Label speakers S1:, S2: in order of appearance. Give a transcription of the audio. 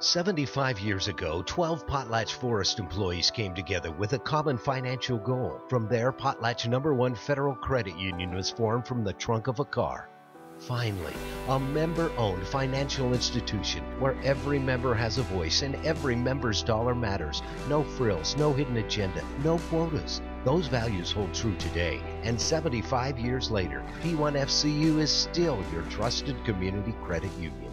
S1: 75 years ago, 12 Potlatch Forest employees came together with a common financial goal. From there, Potlatch number one federal credit union was formed from the trunk of a car. Finally, a member owned financial institution where every member has a voice and every member's dollar matters. No frills, no hidden agenda, no quotas. Those values hold true today, and 75 years later, P1FCU is still your trusted community credit union.